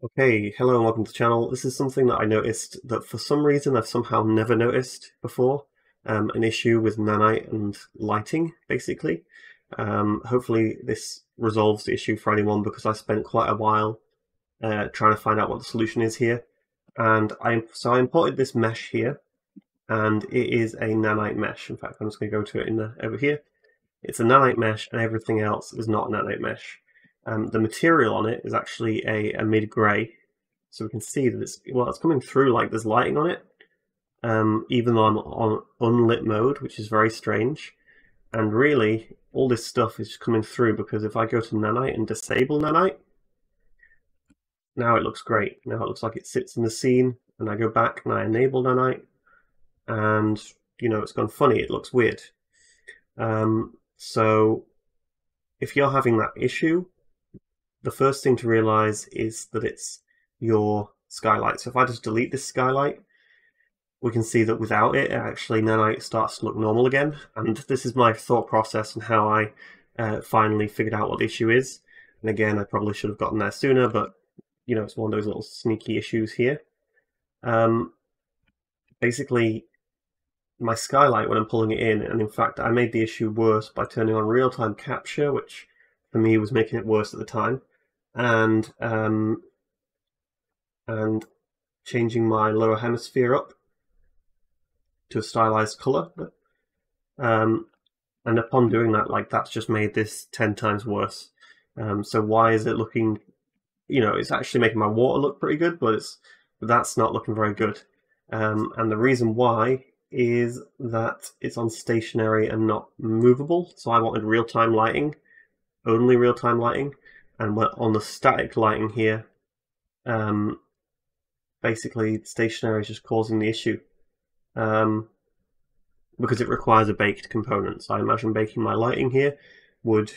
Okay, hello and welcome to the channel. This is something that I noticed that for some reason I've somehow never noticed before. Um, an issue with nanite and lighting, basically. Um, hopefully this resolves the issue for anyone because I spent quite a while uh, trying to find out what the solution is here. And I so I imported this mesh here, and it is a nanite mesh. In fact, I'm just going to go to it in the, over here. It's a nanite mesh, and everything else is not a nanite mesh. Um, the material on it is actually a, a mid-grey, so we can see that it's well, it's coming through like there's lighting on it, um, even though I'm on unlit mode, which is very strange. And really, all this stuff is coming through because if I go to nanite and disable nanite, now it looks great. Now it looks like it sits in the scene, and I go back and I enable nanite, and you know it's gone funny. It looks weird. Um, so if you're having that issue, the first thing to realize is that it's your skylight. So if I just delete this skylight, we can see that without it, it actually nanite starts to look normal again. And this is my thought process and how I uh, finally figured out what the issue is. And again, I probably should have gotten there sooner, but you know, it's one of those little sneaky issues here. Um, basically, my skylight when I'm pulling it in, and in fact, I made the issue worse by turning on real-time capture, which for me was making it worse at the time and um, and changing my lower hemisphere up to a stylized color. Um, and upon doing that, like that's just made this 10 times worse. Um, so why is it looking, you know, it's actually making my water look pretty good, but it's but that's not looking very good. Um, and the reason why is that it's on stationary and not movable. So I wanted real-time lighting, only real-time lighting and we're on the static lighting here, um, basically stationary is just causing the issue um, because it requires a baked component. So I imagine baking my lighting here would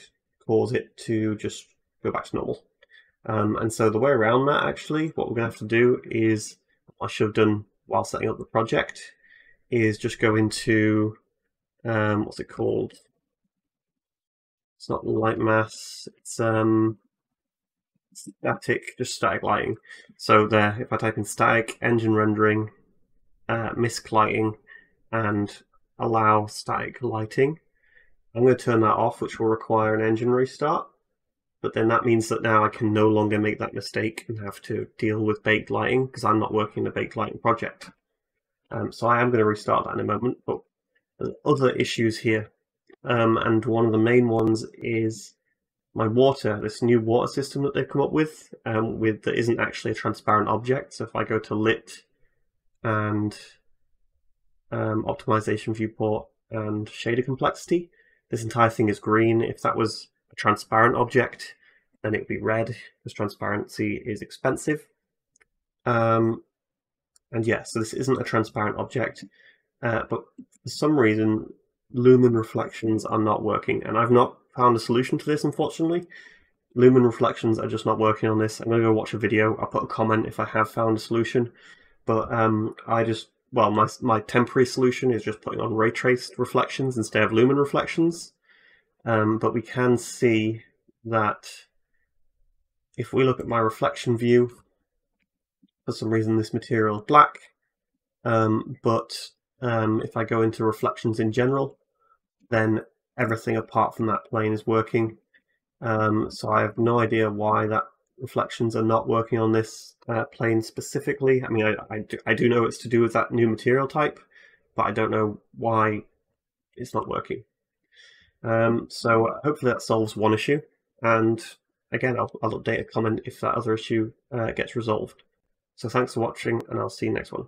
cause it to just go back to normal. Um, and so the way around that actually, what we're going to have to do is, I should have done while setting up the project, is just go into, um, what's it called? It's not light mass, it's um, static, just static lighting. So there, if I type in static engine rendering, uh, misc lighting, and allow static lighting, I'm going to turn that off, which will require an engine restart. But then that means that now I can no longer make that mistake and have to deal with baked lighting because I'm not working the baked lighting project. Um, so I am going to restart that in a moment, but other issues here. Um, and one of the main ones is my water, this new water system that they've come up with, um, with that isn't actually a transparent object. So if I go to lit and um, optimization viewport and shader complexity, this entire thing is green. If that was a transparent object, then it would be red because transparency is expensive. Um, and yeah, so this isn't a transparent object, uh, but for some reason, lumen reflections are not working, and I've not found a solution to this, unfortunately. Lumen reflections are just not working on this. I'm going to go watch a video. I'll put a comment if I have found a solution. But um, I just, well, my, my temporary solution is just putting on ray traced reflections instead of lumen reflections. Um, but we can see that if we look at my reflection view, for some reason this material is black. Um, but um, if I go into reflections in general, then everything apart from that plane is working. Um, so I have no idea why that reflections are not working on this uh, plane specifically. I mean, I, I, do, I do know it's to do with that new material type, but I don't know why it's not working. Um, so hopefully that solves one issue. And again, I'll, I'll update a comment if that other issue uh, gets resolved. So thanks for watching, and I'll see you next one.